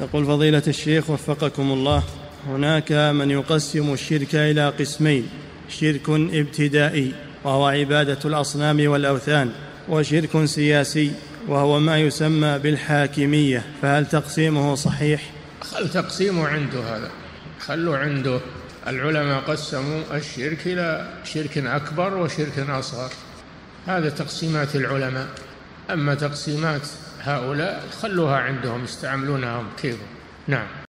يقول فضيلة الشيخ وفقكم الله هناك من يقسم الشرك إلى قسمين شرك ابتدائي وهو عبادة الأصنام والأوثان وشرك سياسي وهو ما يسمى بالحاكمية فهل تقسيمه صحيح؟ خل تقسيمه عنده هذا؟ خلوا عنده؟ العلماء قسموا الشرك إلى شرك أكبر وشرك أصغر. هذا تقسيمات العلماء. أما تقسيمات هؤلاء خلوها عندهم يستعملونها كيف؟ نعم.